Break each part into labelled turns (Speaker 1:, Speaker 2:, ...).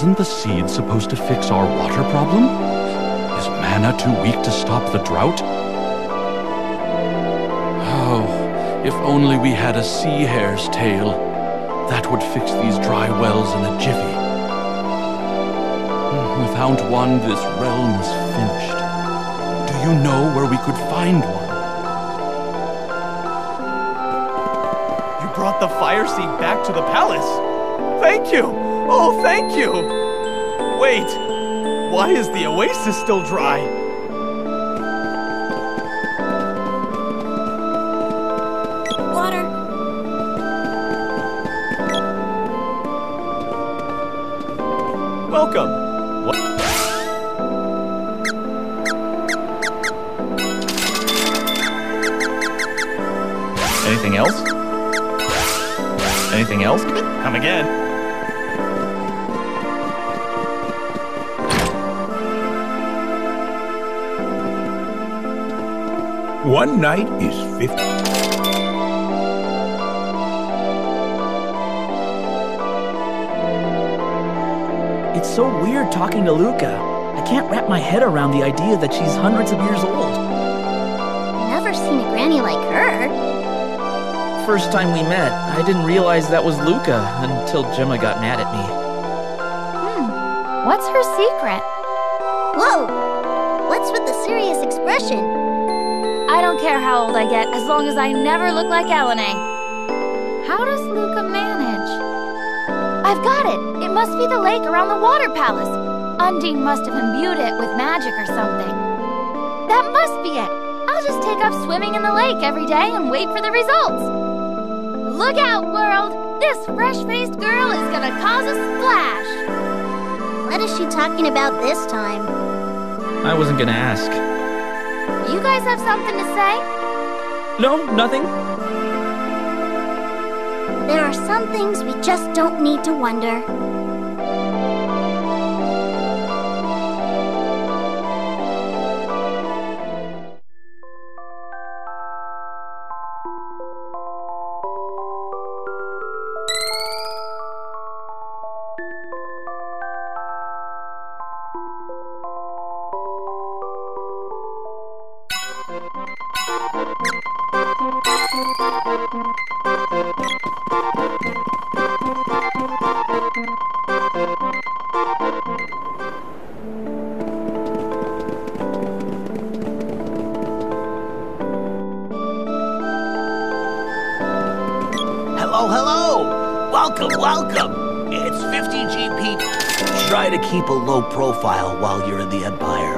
Speaker 1: the seed supposed to fix our water problem? Is mana too weak to stop the drought? Oh, if only we had a sea hare's tail. That would fix these dry wells in a jiffy. Hmm, Without one, this realm is finished. Do you know where we could find one?
Speaker 2: You brought the fire seed back to the palace. Thank you. Oh, thank you. Wait, why is the oasis still dry?
Speaker 3: Water.
Speaker 2: Welcome. What? Anything else? Anything else? Come again.
Speaker 4: One night is fifty.
Speaker 5: It's so weird talking to Luka. I can't wrap my head around the idea that she's hundreds of years old.
Speaker 3: Never seen a granny like her.
Speaker 5: First time we met, I didn't realize that was Luka until Jema got mad at me.
Speaker 3: Hmm. What's her secret? Whoa! What's with the serious expression? I don't care how old I get, as long as I never look like Elinee. How does Luka manage? I've got it! It must be the lake around the water palace. Undine must have imbued it with magic or something. That must be it. I'll just take up swimming in the lake every day and wait for the results. Look out, world! This fresh-faced girl is gonna cause a splash! What is she talking about this time?
Speaker 5: I wasn't gonna ask.
Speaker 3: You guys have something to say?
Speaker 5: No, nothing.
Speaker 3: There are some things we just don't need to wonder.
Speaker 6: A low profile while you're in the Empire.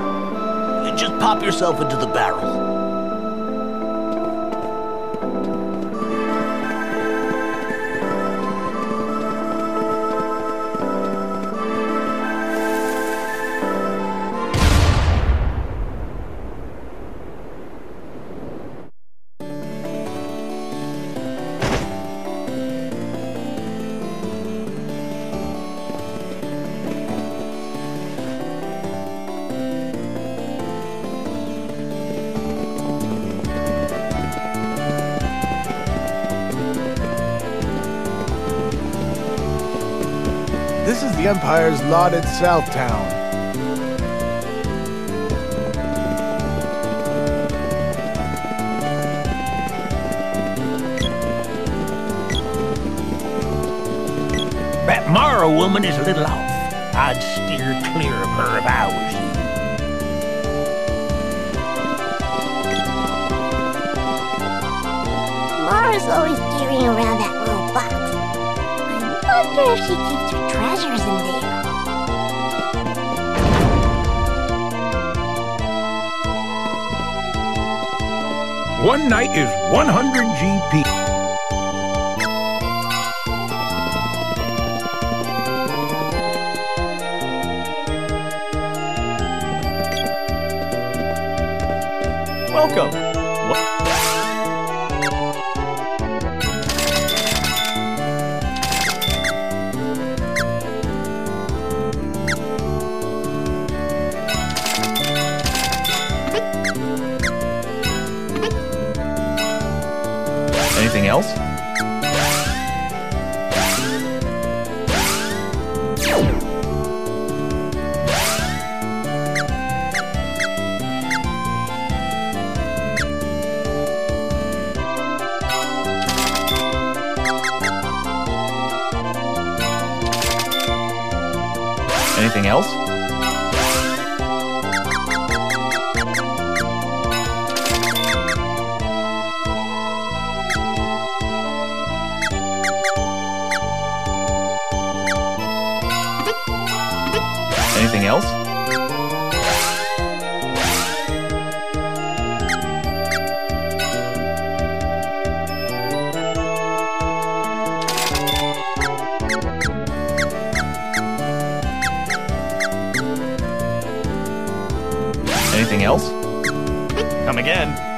Speaker 6: Just pop yourself into the barrel.
Speaker 7: The Empire's lauded South Town.
Speaker 6: That Mara woman is a little off. I'd steer clear of her if I was you.
Speaker 3: Mara's always carrying around that little box. I wonder if she keeps her treasures in there.
Speaker 4: One night is 100 GP.
Speaker 2: Else?
Speaker 8: Anything else? Come again.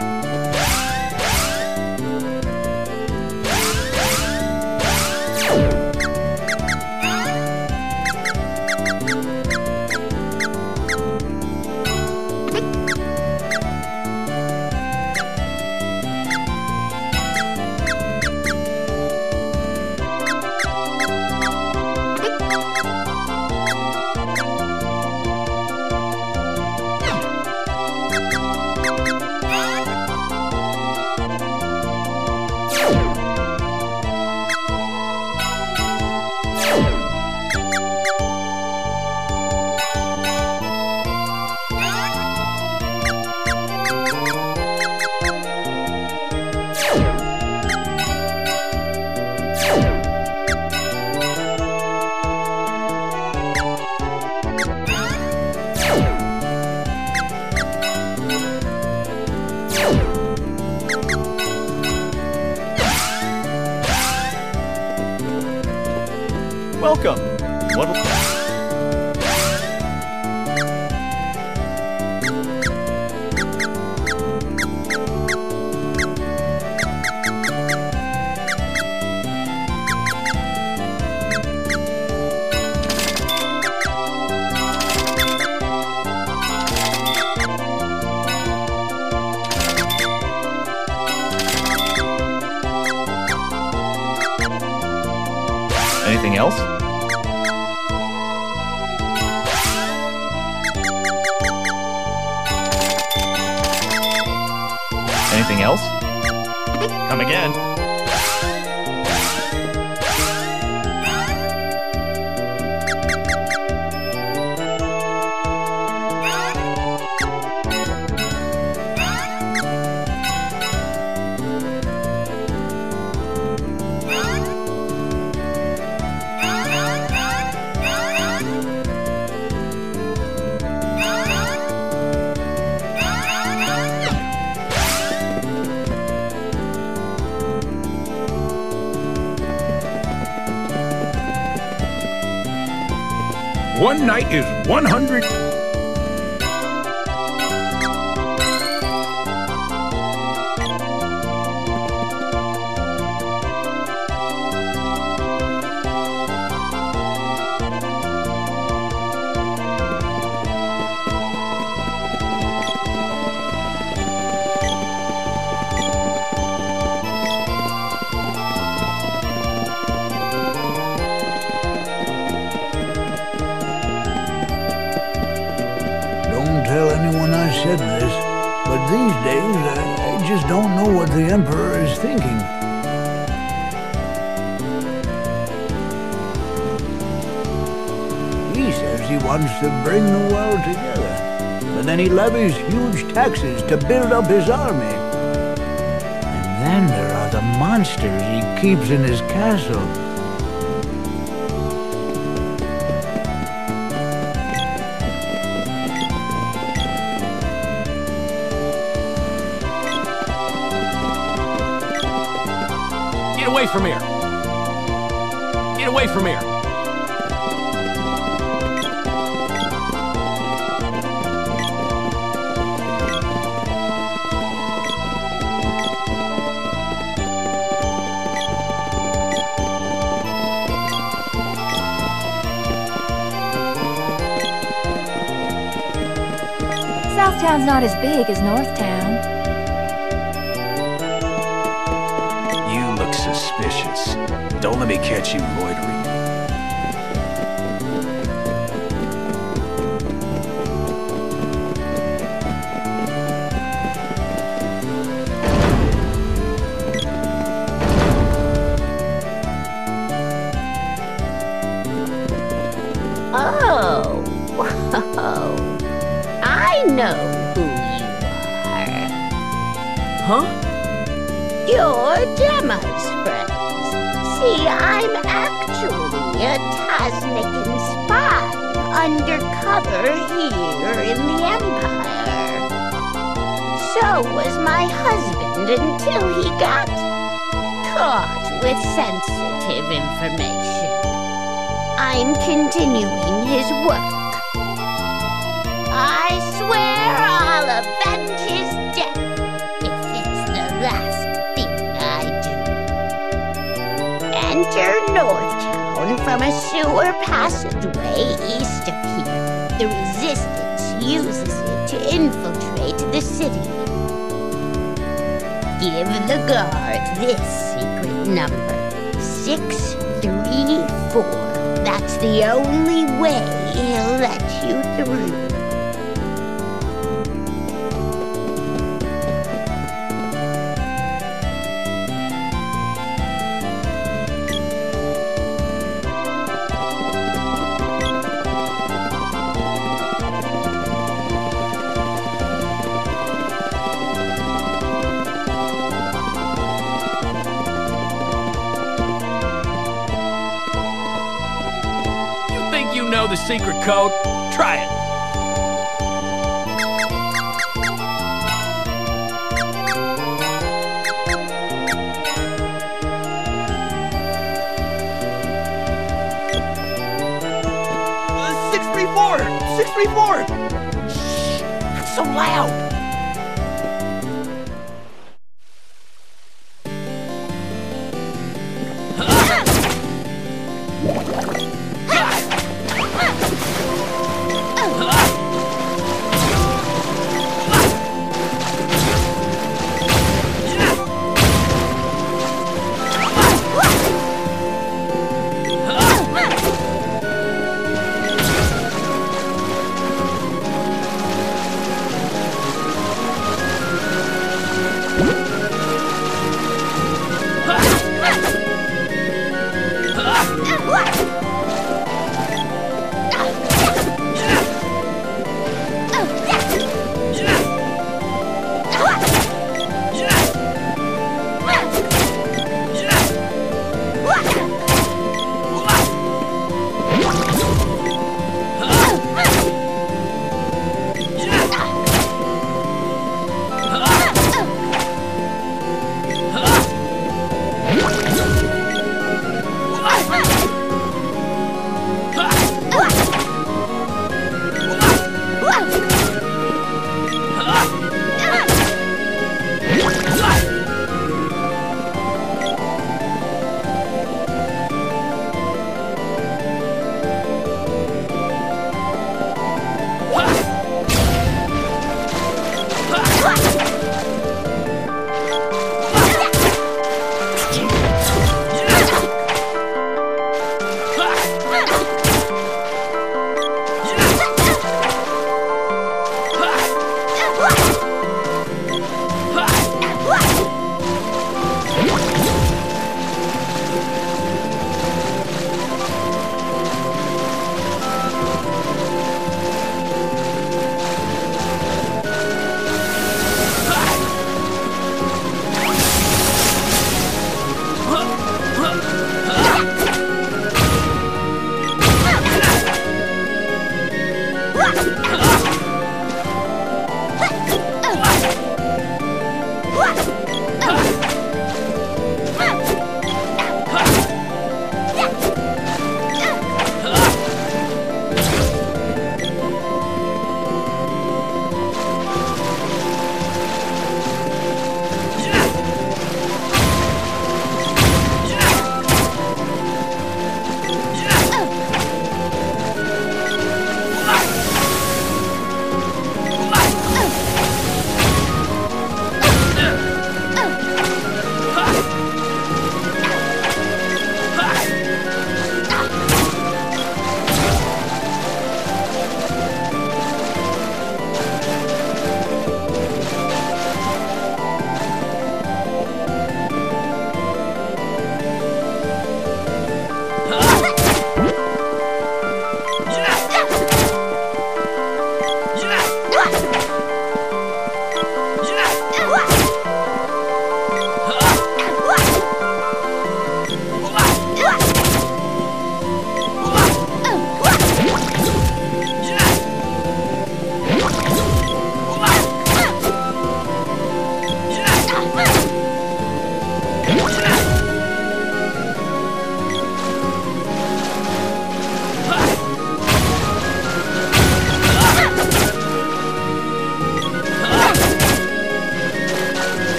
Speaker 8: Anything else? Anything else? Come again.
Speaker 9: Night is 100.
Speaker 10: Levies huge taxes to build up his army. And then there are the monsters he keeps in his castle.
Speaker 1: Get away from here! Get away from here!
Speaker 3: Southtown's not as big as Northtown.
Speaker 11: You look suspicious. Don't let me catch you loitering.
Speaker 12: Oh, I know who you are.
Speaker 5: Huh?
Speaker 12: You're Jema's friends. See, I'm actually a Tasnican spy undercover here in the Empire. So was my husband until he got caught with sensitive information. I'm continuing his work. Enter Northtown from a sewer passageway east of here. The Resistance uses it to infiltrate the city. Give the guard this secret number 634. That's the only way he'll let you through.
Speaker 13: Secret code? Try it.
Speaker 2: Uh, 634! 634!
Speaker 6: It's so loud.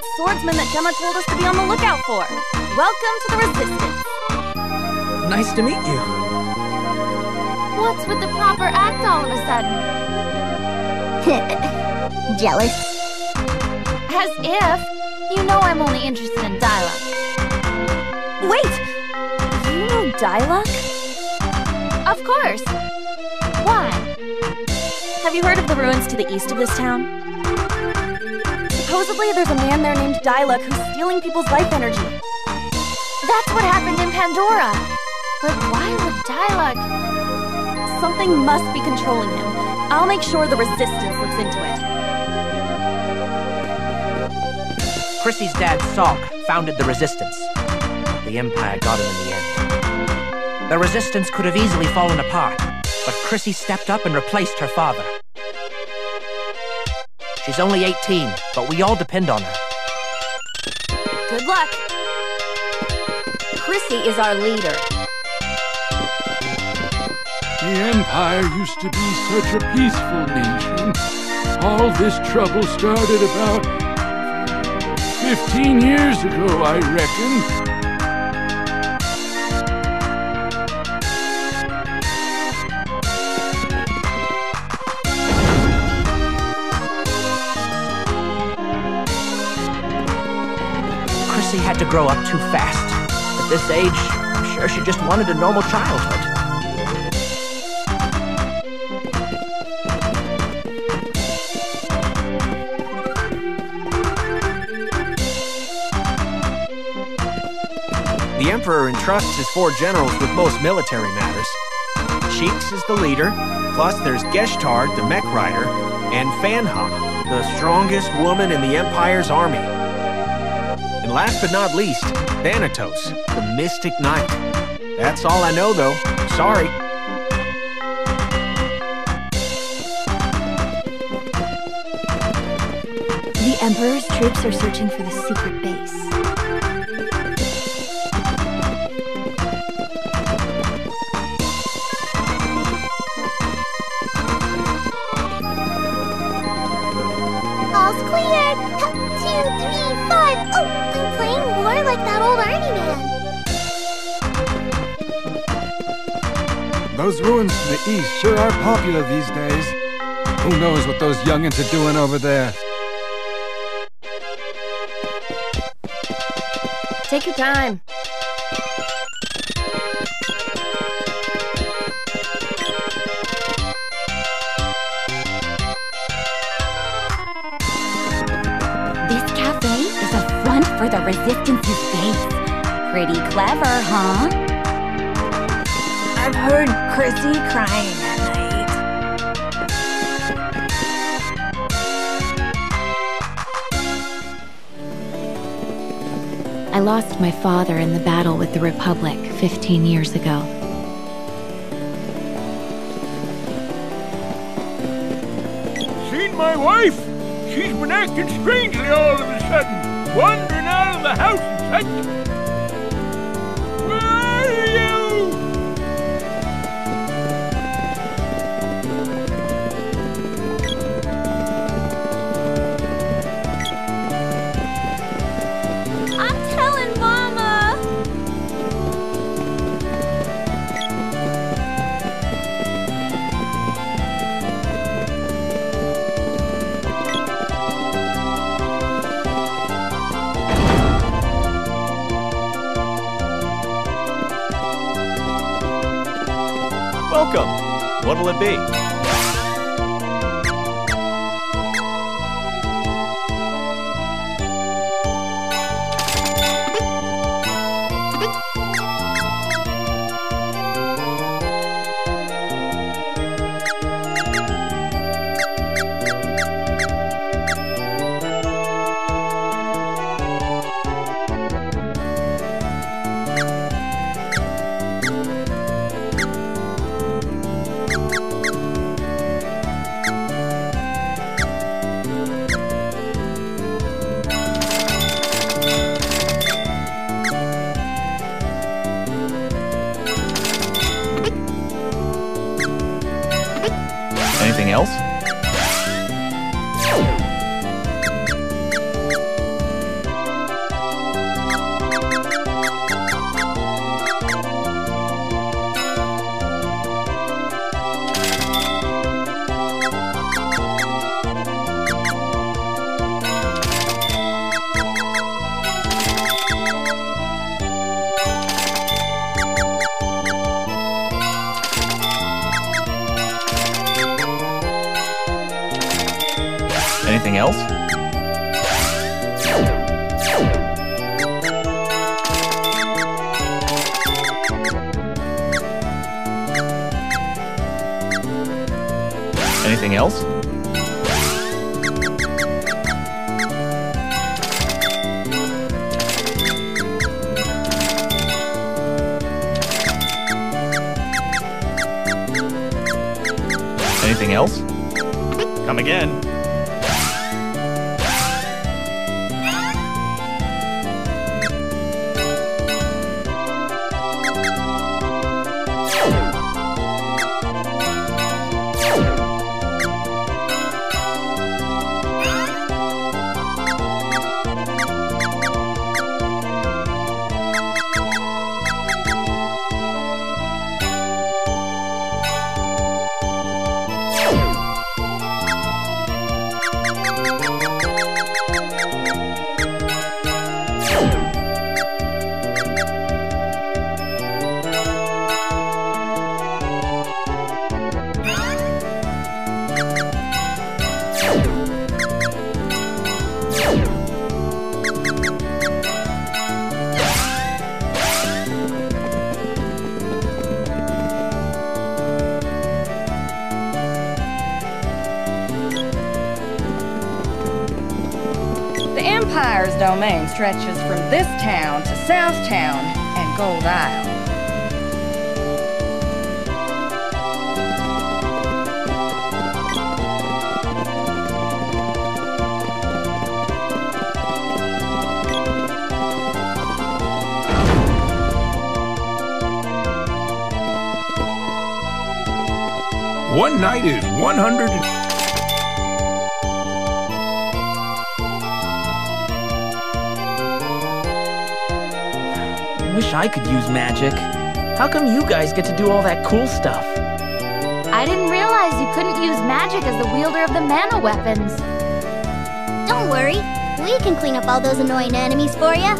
Speaker 14: That swordsman that Jema told us to be on the lookout for. Welcome to the Resistance.
Speaker 5: Nice to meet you.
Speaker 14: What's with the proper act all of a
Speaker 15: sudden? Jealous?
Speaker 14: As if. You know I'm only interested in Dyluck. Wait! You know Dyluck? Of course. Why? Have you heard of the ruins to the east of this town? Supposedly, there's a man there named Dyluck who's stealing people's life energy. That's what happened in Pandora. But why would Dyluck? Something must be controlling him. I'll make sure the Resistance looks into it.
Speaker 16: Chrissy's dad, Salk, founded the Resistance. The Empire got him in the end. The resistance could have easily fallen apart, but Chrissy stepped up and replaced her father. She's only 18, but we all depend on her.
Speaker 14: Good luck. Chrissy is our leader.
Speaker 1: The Empire used to be such a peaceful nation. All this trouble started about 15 years ago, I reckon.
Speaker 16: To grow up too fast. At this age, I'm sure she just wanted a normal childhood.
Speaker 17: The Emperor entrusts his four generals with most military matters. Sheex is the leader, plus there's Geshtar, the mech rider, and Fanha, the strongest woman in the Empire's army. And last but not least, Thanatos, the Mystic Knight. That's all I know, though. Sorry.
Speaker 3: The Emperor's troops are searching for the secret base.
Speaker 7: Those ruins to the east sure are popular these days. Who knows what those youngins are doing over there?
Speaker 3: Take your time. This cafe is a front for the Resistance's base. Pretty clever, huh?
Speaker 18: I've heard Chrissy crying at night.
Speaker 19: I lost my father in the battle with the Republic 15 years ago.
Speaker 4: Seen my wife? She's been acting strangely all of a sudden, wandering out of the house and such.
Speaker 2: What'll Anything else? Anything else? Come again.
Speaker 5: I wish I could use magic. How come you guys get to do all that cool stuff?
Speaker 3: I didn't realize you couldn't use magic as the wielder of the mana weapons.
Speaker 15: Don't worry. We can clean up all those annoying enemies for you.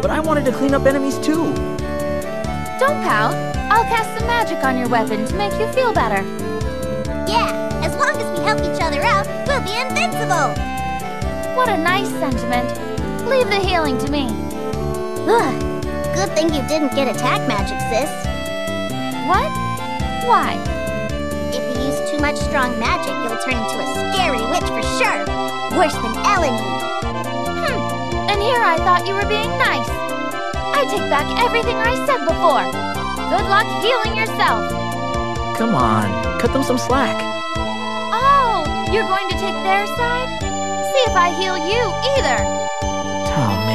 Speaker 5: But I wanted to clean up enemies too.
Speaker 3: Don't pout. I'll cast some magic on your weapon to make you feel better.
Speaker 15: Yeah, as long as we help each other out, we'll be invincible.
Speaker 3: What a nice sentiment. Leave the healing to me.
Speaker 15: Ugh. Good thing you didn't get attack magic, sis.
Speaker 3: What? Why?
Speaker 15: If you use too much strong magic, you'll turn into a scary witch for sure. Worse than Elinee.
Speaker 3: Hmm. And here I thought you were being nice. I take back everything I said before. Good luck healing yourself.
Speaker 5: Come on, cut them some slack.
Speaker 3: Oh, you're going to take their side? See if I heal you either.
Speaker 5: Oh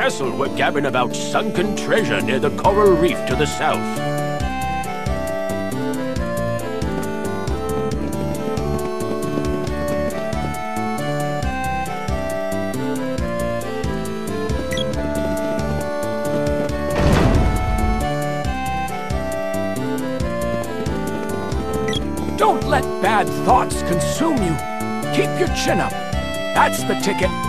Speaker 13: castle were gabbing about sunken treasure near the coral reef to the south. Don't let bad thoughts consume you. Keep your chin up. That's the ticket.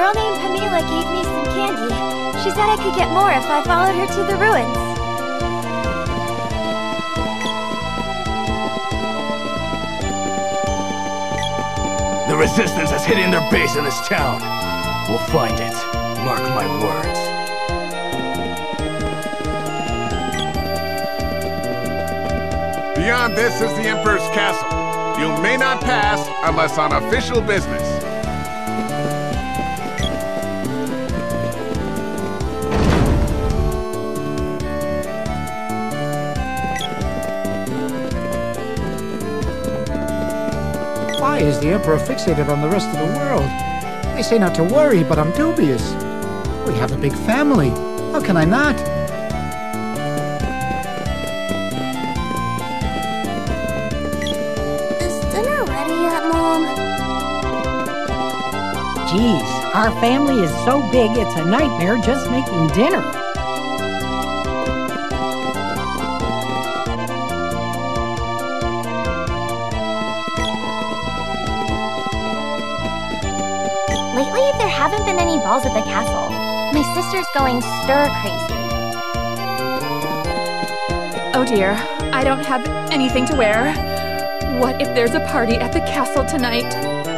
Speaker 20: Girl named Pamela gave me some candy. She said I could get more if I followed her to the ruins.
Speaker 11: The Resistance has hidden their base in this town. We'll find it. Mark my words.
Speaker 21: Beyond this is the Emperor's castle. You may not pass unless on official business.
Speaker 22: Why the Emperor fixated on the rest of the world? They say not to worry, but I'm dubious. We have a big family. How can I not?
Speaker 15: Is dinner ready yet, Mom?
Speaker 23: Geez, our family is so big it's a nightmare just making dinner.
Speaker 20: Balls at the castle. My sister's going stir crazy.
Speaker 24: Oh dear, I don't have anything to wear. What if there's a party at the castle tonight?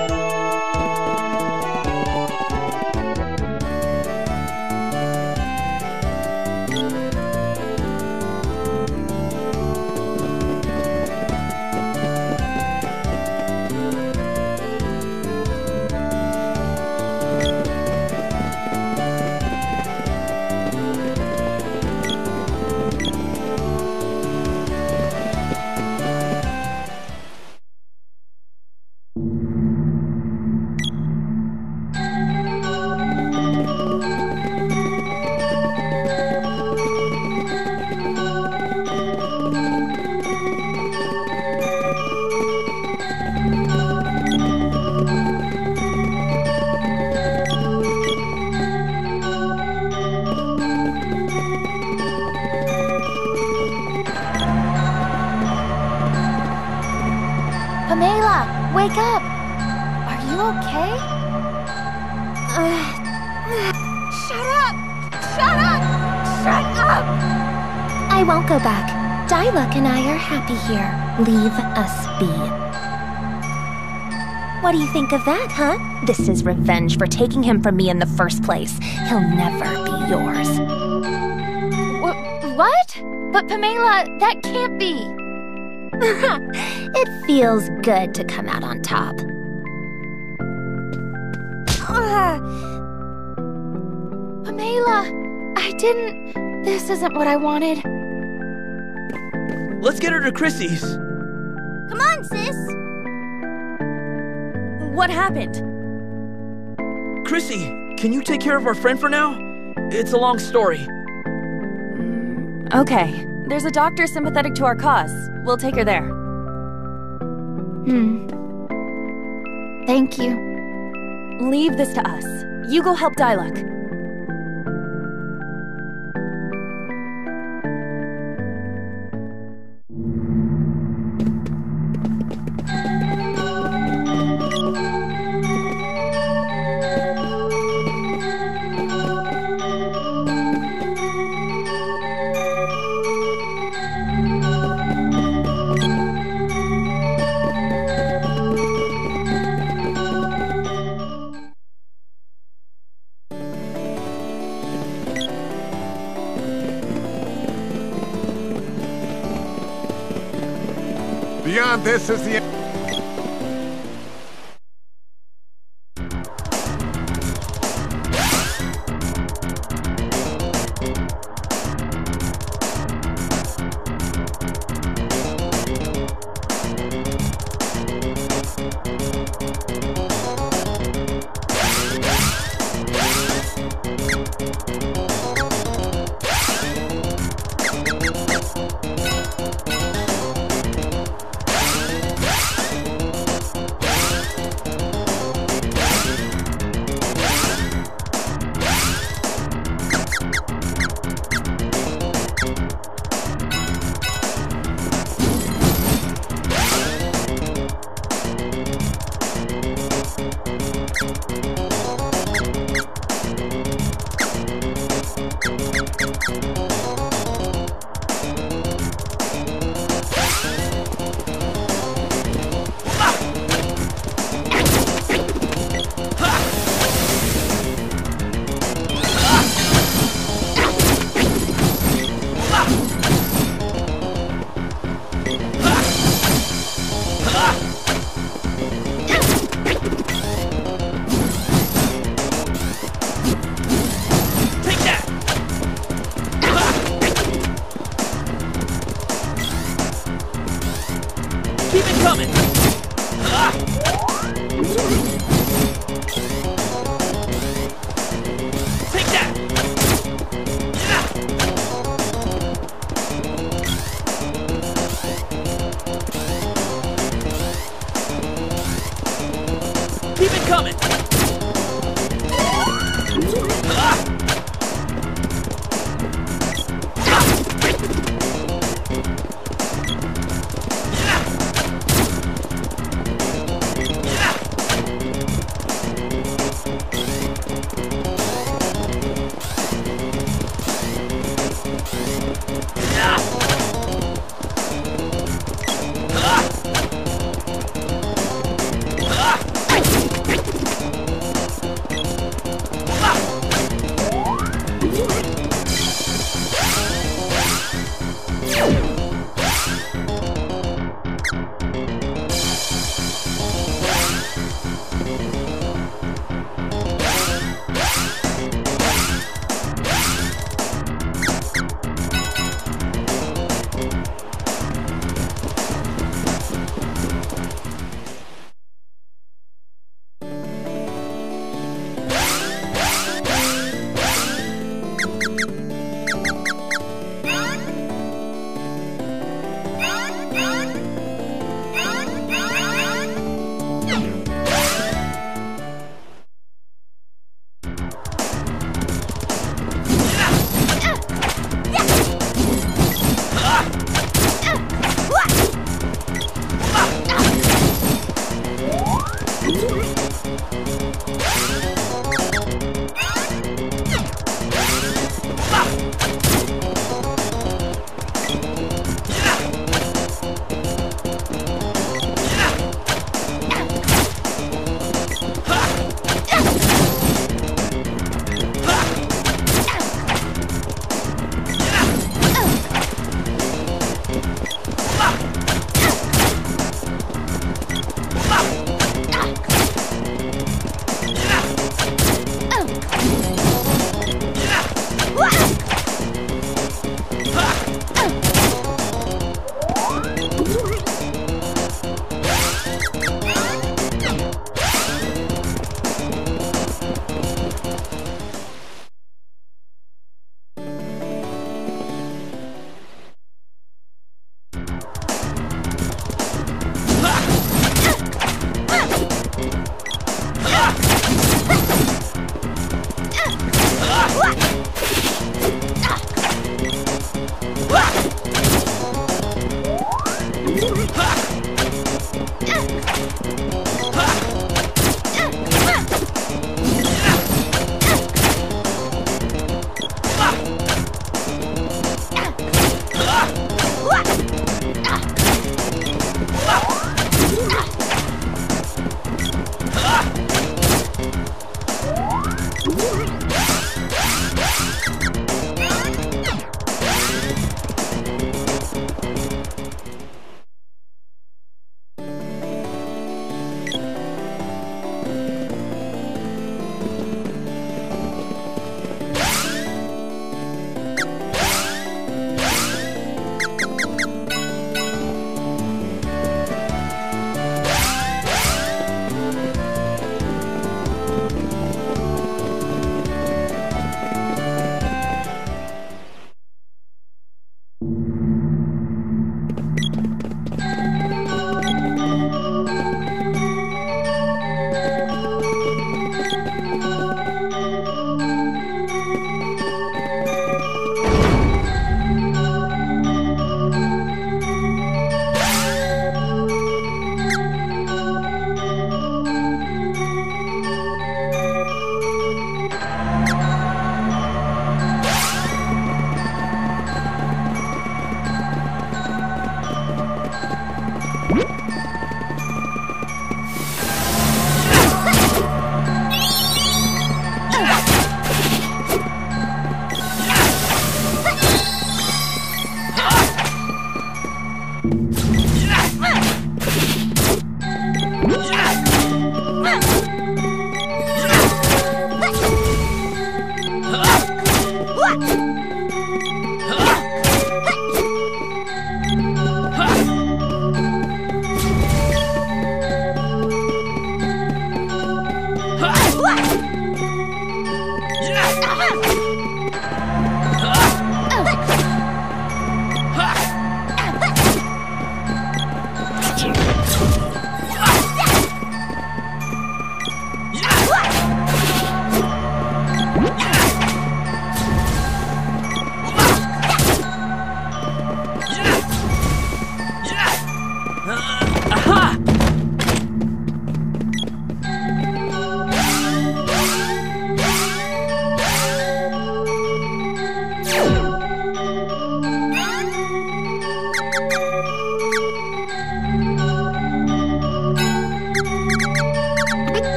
Speaker 20: What do you think of that, huh? This is revenge for taking him from me in the first place. He'll never be yours.
Speaker 3: Wh- what? But Pamela, that can't be.
Speaker 20: it feels good to come out on top.
Speaker 3: Pamela, I didn't. This isn't what I wanted.
Speaker 5: Let's get her to Chrissy's.
Speaker 14: What happened?
Speaker 5: Chrissy, can you take care of our friend for now? It's a long story.
Speaker 14: Okay. There's a doctor sympathetic to our cause. We'll take her there.
Speaker 3: Hmm. Thank you.
Speaker 14: Leave this to us. You go help
Speaker 21: Dyluck.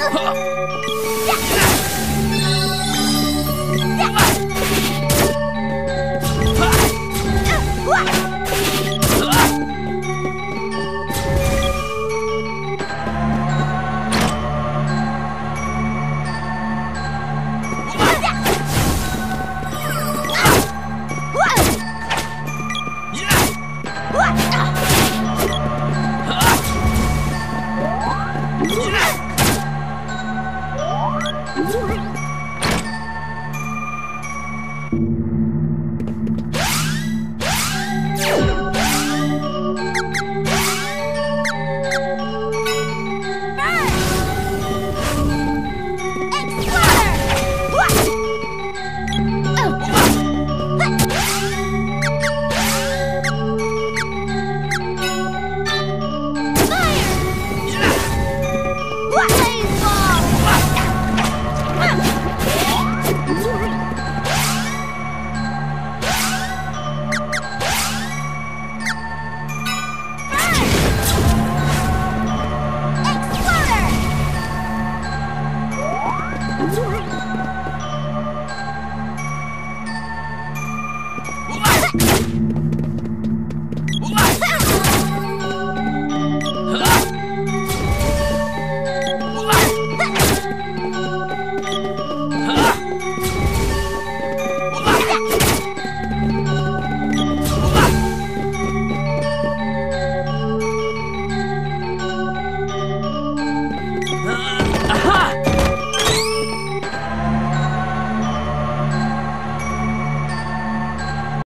Speaker 21: 师父